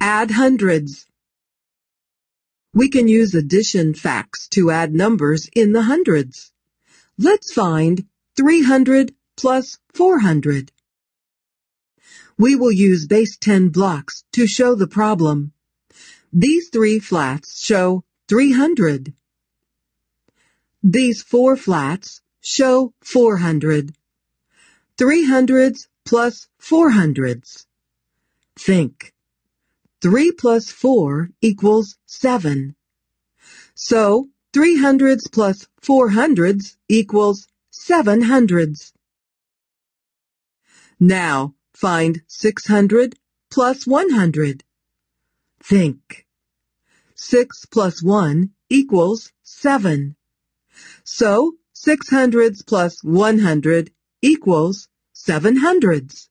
Add hundreds. We can use addition facts to add numbers in the hundreds. Let's find 300 plus 400. We will use base 10 blocks to show the problem. These three flats show 300. These four flats show 400. 300s plus 400s. Think. 3 plus 4 equals 7. So, 300s plus 400s equals 700s. Now, find 600 plus 100. Think. 6 plus 1 equals 7. So, 600s plus 100 equals 700s.